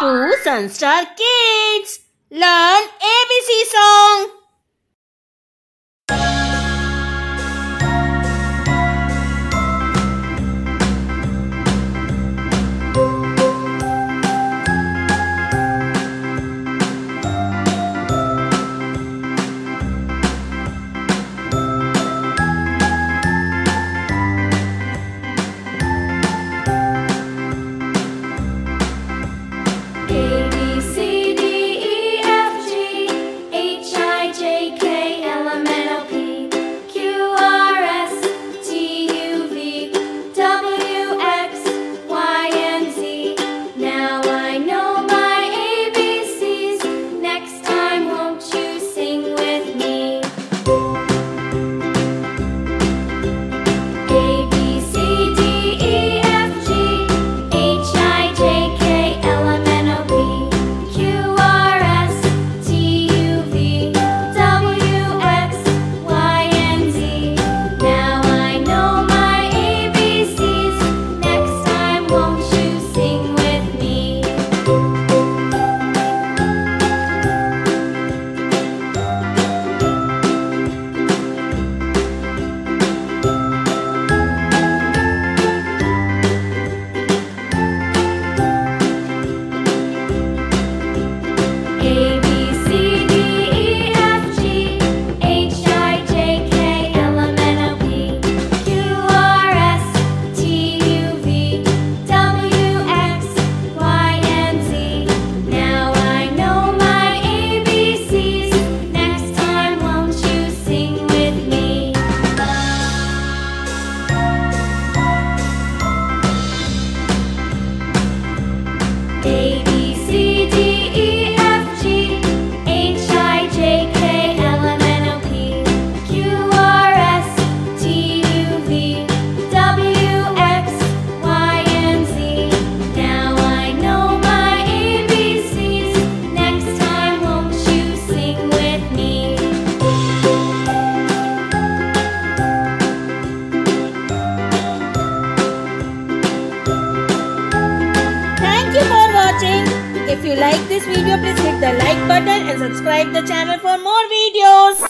to Sunstar Kids. Learn ABC. day. you like this video, please hit the like button and subscribe the channel for more videos.